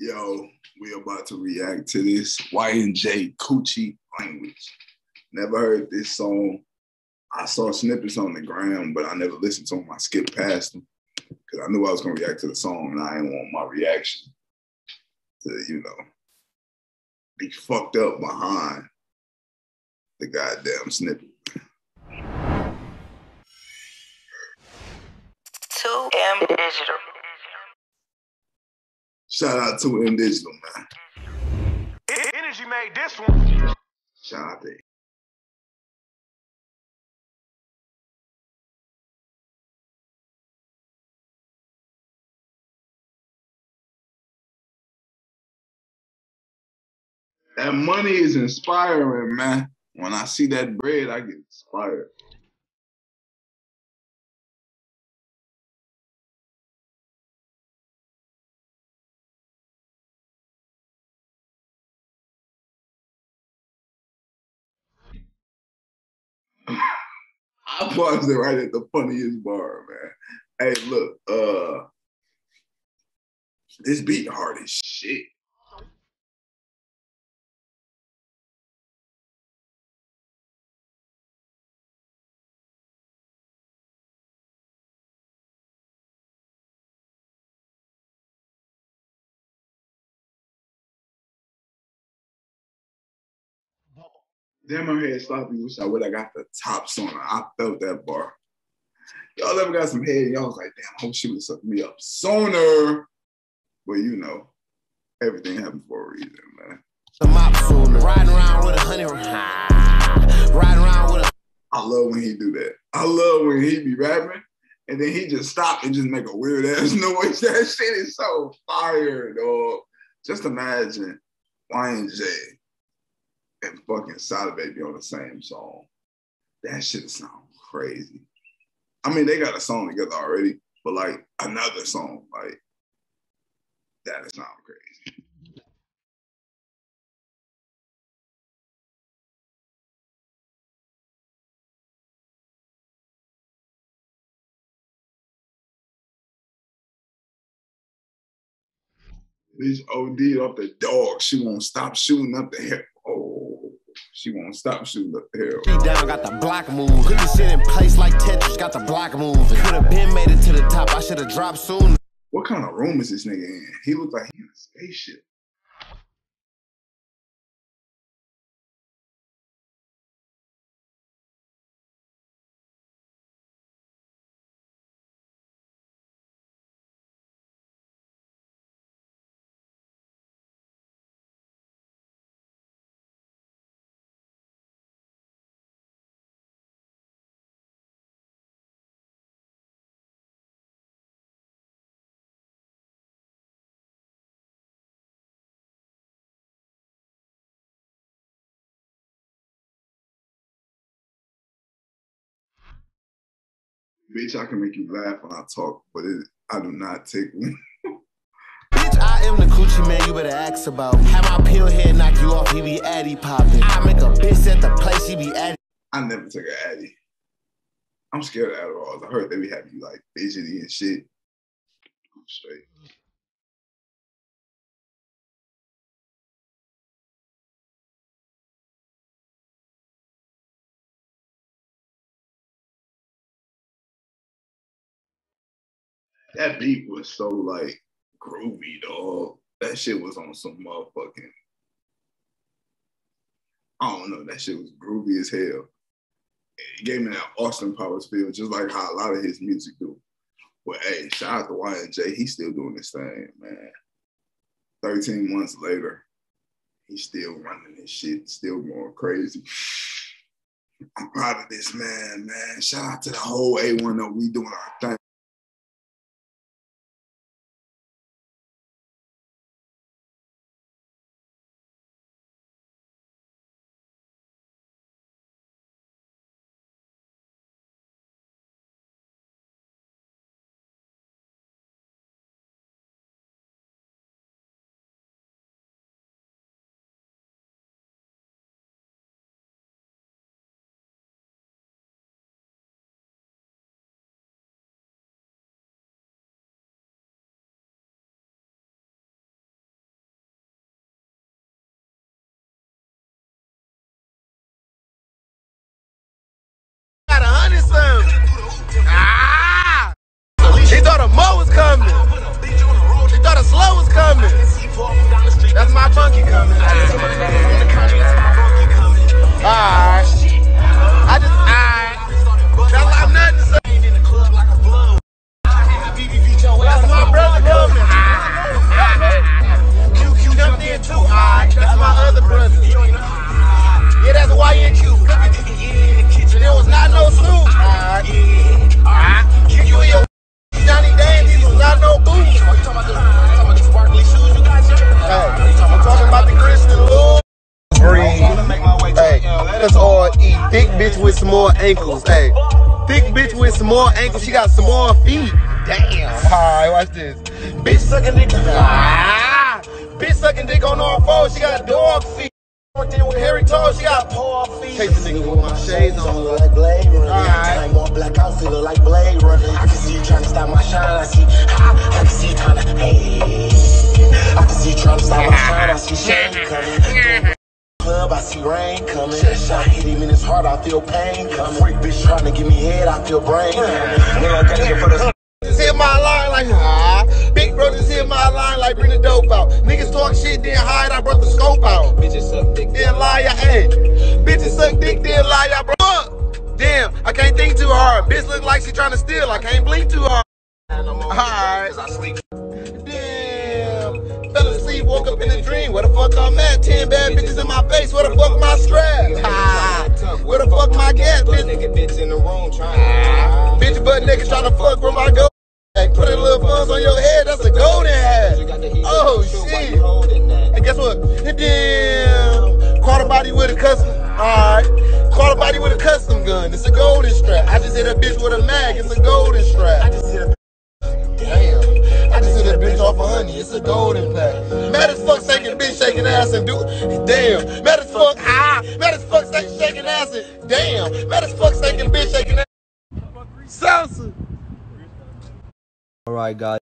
Yo, we about to react to this YN Jay Coochie language. Never heard this song. I saw snippets on the ground, but I never listened to them. I skipped past them because I knew I was gonna react to the song, and I didn't want my reaction to, you know, be fucked up behind the goddamn snippet. Two M Digital. Shout out to M Digital, man. Energy made this one. Shout out to That money is inspiring, man. When I see that bread, I get inspired. I paused it right at the funniest bar, man. Hey, look, uh, this beat hard as shit. Damn, my head sloppy. Wish I would have got the tops on. I felt that bar. Y'all ever got some head? Y'all was like, damn, I hope she would have sucked me up sooner. But you know, everything happens for a reason, man. The mop sooner. Riding around with a honey. Riding around with a. I love when he do that. I love when he be rapping and then he just stop and just make a weird ass noise. That shit is so fire, dog. Just imagine YN Jay and fucking Sada Baby on the same song. That shit sound crazy. I mean, they got a song together already, but like another song, like that is sound crazy. Bitch OD off the dog. She won't stop shooting up the hip. She won't stop shooting up the hill. She down, got the block move. Couldn't sit in place like Tetris, got the block move. Could have been made it to the top. I should have dropped soon. What kind of room is this nigga in? He looked like he in a spaceship. Bitch, I can make you laugh when I talk, but it, I do not take one. Bitch, I am the coochie man you better ask about. Have my pill head knock you off, he be addy popping. I make a bitch at the place, he be addy. I never took an Addy. I'm scared of Adderalls. I heard they be having you like fidgety and shit. I'm straight. That beat was so like groovy, dog. That shit was on some motherfucking. I don't know. That shit was groovy as hell. It gave me that Austin Powers feel, just like how a lot of his music do. But hey, shout out to YN Jay. He's still doing this thing, man. 13 months later, he's still running this shit, still going crazy. I'm proud of this man, man. Shout out to the whole A1 We doing our thing. Slow was coming. That's my funky coming. Alright. Us. Thick bitch with small ankles. Hey, thick bitch with small ankles. She got small feet. Damn. Alright, watch this. Bitch sucking dick. Ah, bitch sucking dick on all fours. She got dog feet. With hairy toes, she got paw feet. Chase the nigga with my shades on. Look like Blade Runner. Alright. I'm more black outfit look like Blade Runner. I can see you trying to stop my shine. I see, I, I can see you trying to, hey. I can see you trying to stop my shine. I see shame coming. Club, I see rain coming. I hit him in his heart, I feel pain coming. Freak bitch trying to give me head, I feel brain coming. Nigga, got here for the Just hit my line like ah. Big brothers hit my line like bring the dope out. Niggas talk shit, then hide, I brought the scope out. Bitches suck dick, then lie, ya hey. Bitches suck dick, then lie, ya bro. Damn, I can't think too hard. Bitch look like she trying to steal. I can't blink too hard. Alright. Woke up in a dream. Where the fuck I'm at? Ten bad bitches in my face. Where the fuck my strap? Where the fuck my gas, bitch? nigga bitch in the room trying Bitch butt nigga tryna fuck from my gold. Hey, put a little funds on your head, that's a golden hat. Oh shit. And guess what? Damn. A body with a custom. Alright. Caught a body with a custom gun. It's a golden strap. I just hit a bitch with a mag. It's a golden strap. Bitch off of honey. It's a golden pack. Mad as fuck shaking bitch shaking ass and do damn. Mad as fuck ah. Mad as fuck shaking shaking ass and damn. Mad as fuck shaking bitch shaking ass. Salsa. All right, guys.